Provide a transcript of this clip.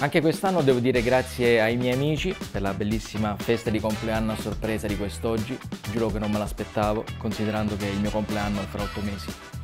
Anche quest'anno devo dire grazie ai miei amici per la bellissima festa di compleanno a sorpresa di quest'oggi. Giuro che non me l'aspettavo, considerando che il mio compleanno è fra otto mesi.